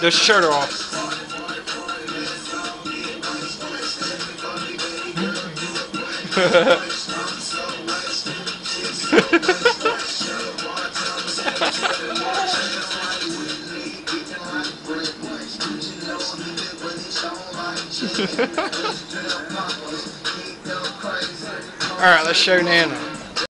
The shirt off. Alright, let's show Nana.